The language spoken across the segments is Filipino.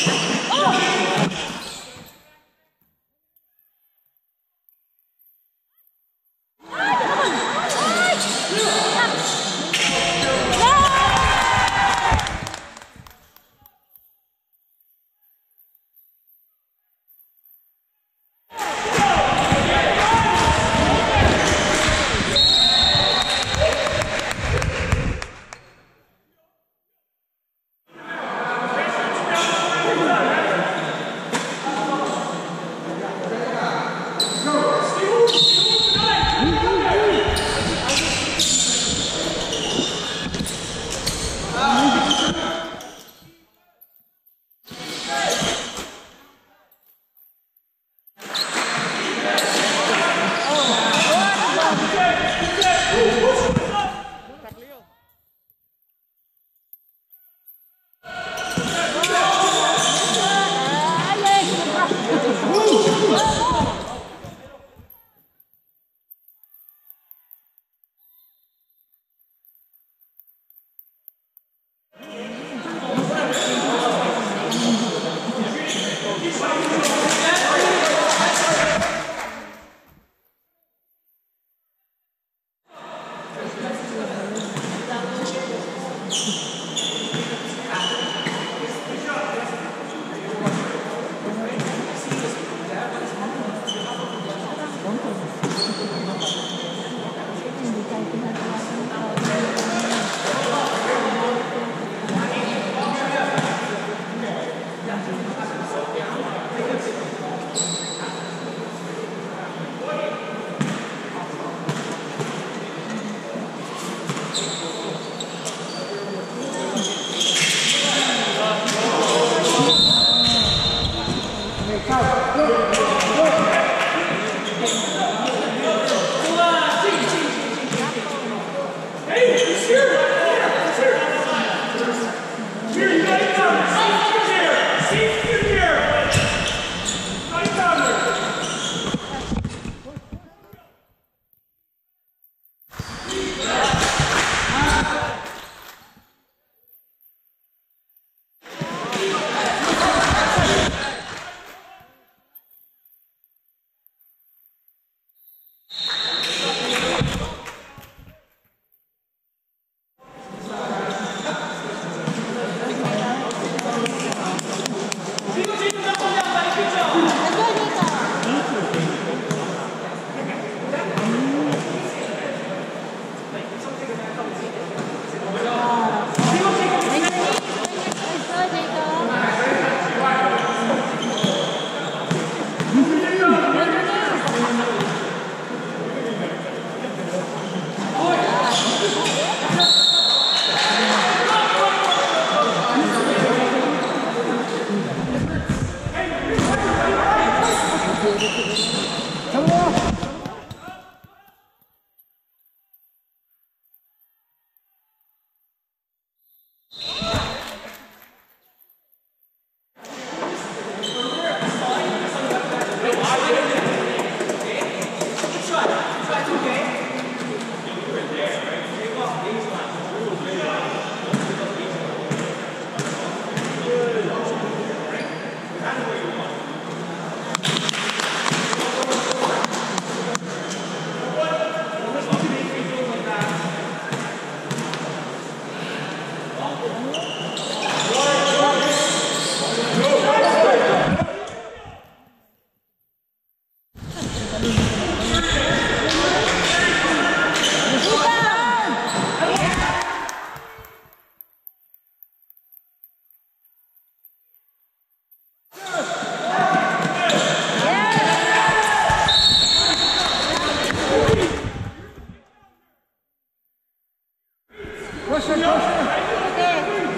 Ito 差不多了。Você passa...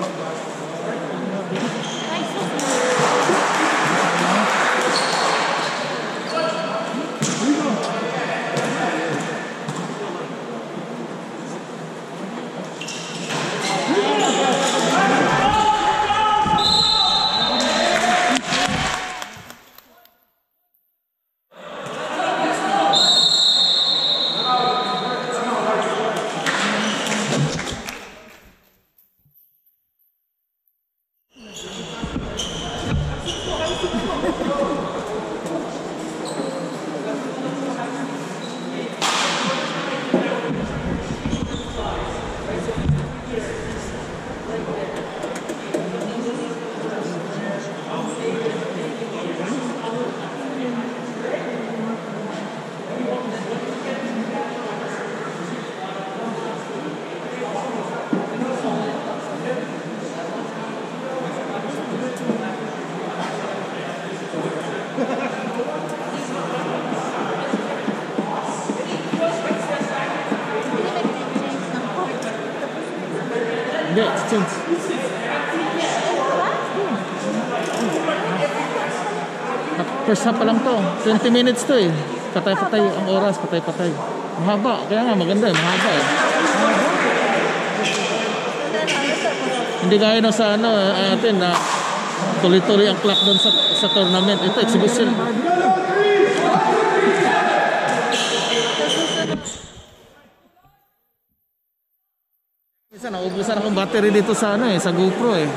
はい、そう。Thank you. Hindi, since. First half pa lang to. 20 minutes to eh. Patay-patay ang oras, patay-patay. Mahaba, kaya nga maganda eh, mahaba eh. Hindi gaya no sa ano, eh, atin na tuloy-tuloy ang clock doon sa, sa tournament. Ito, exhibition. Minsan, naubusan akong battery dito sa ano eh, sa GoPro eh.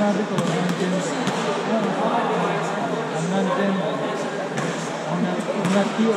なでとか何点とか何点とか同じ T or